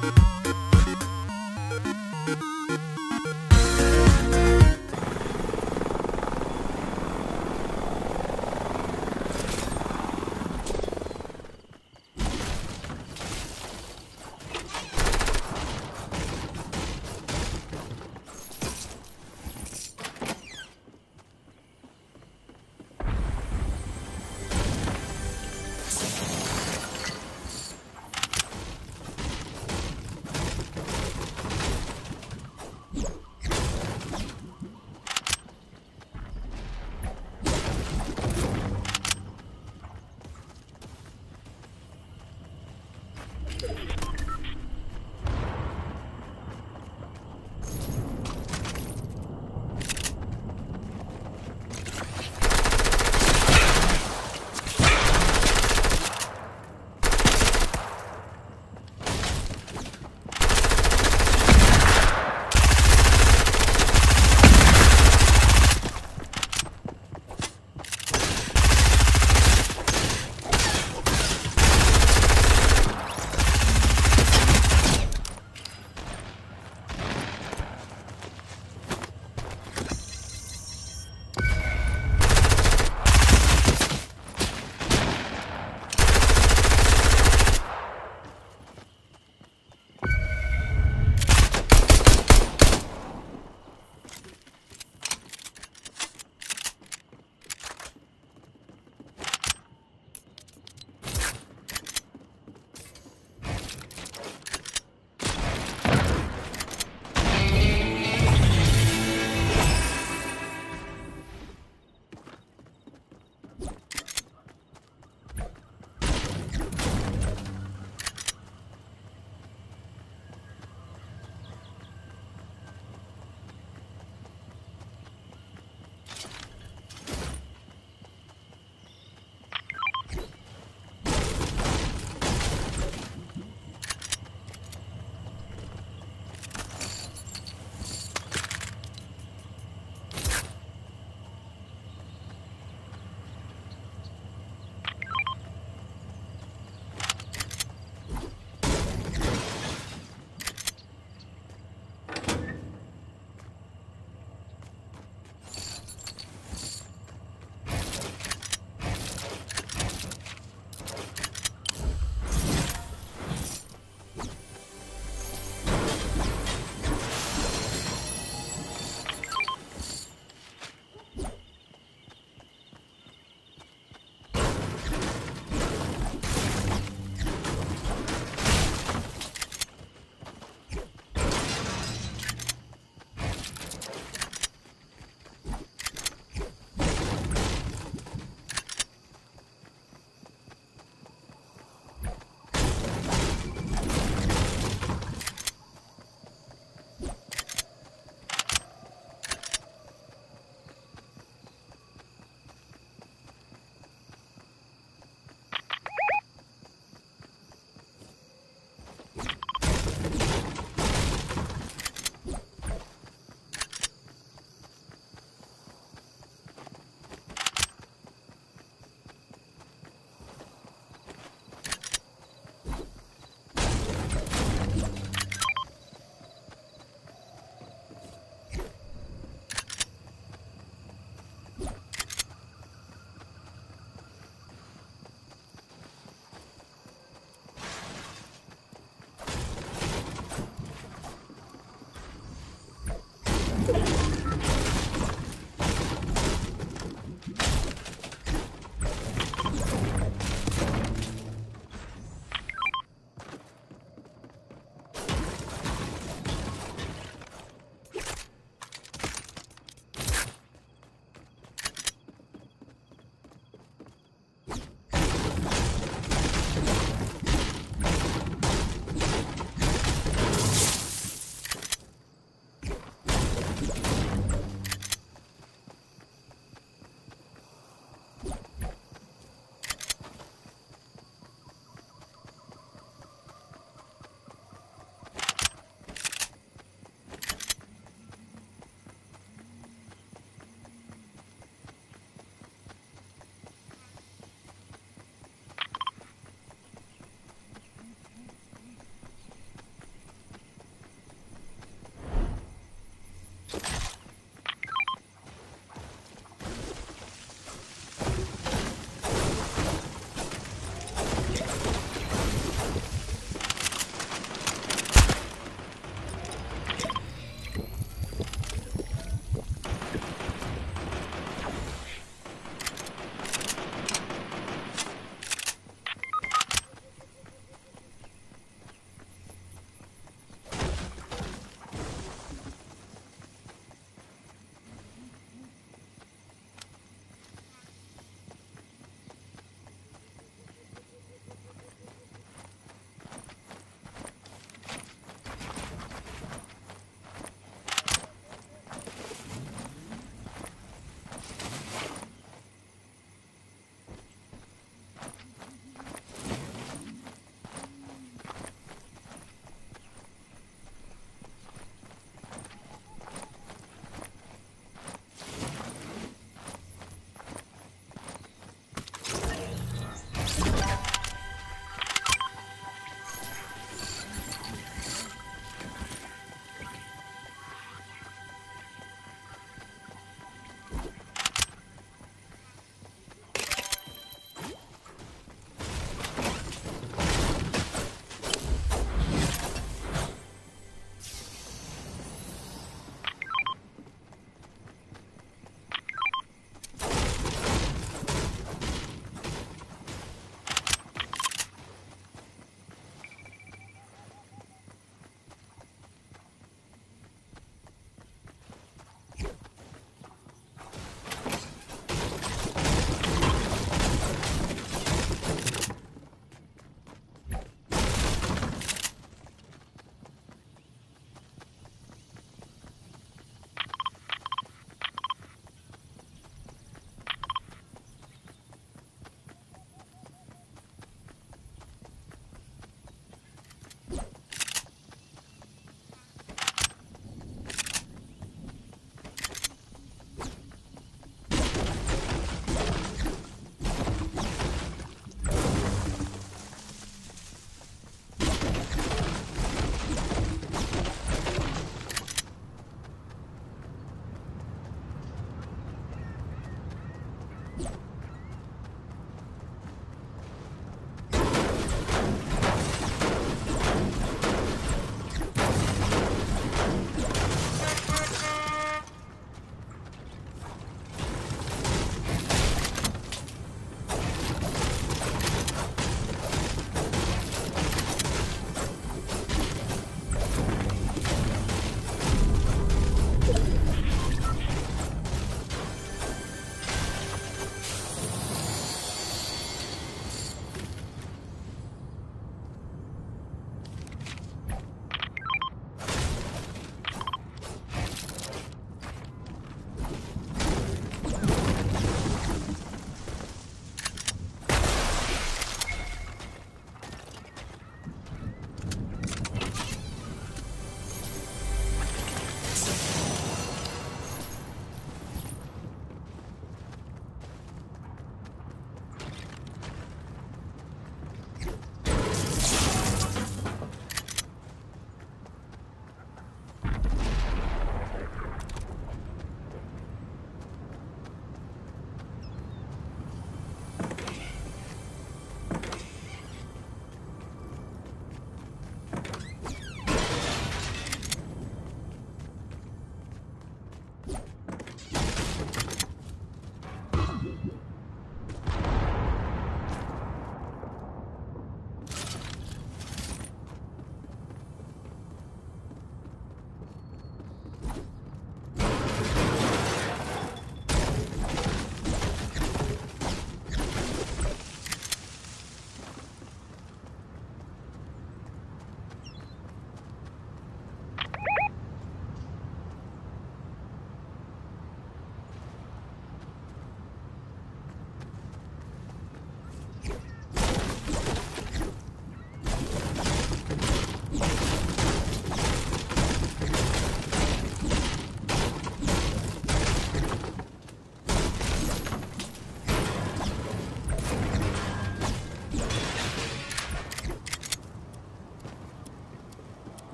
Bye.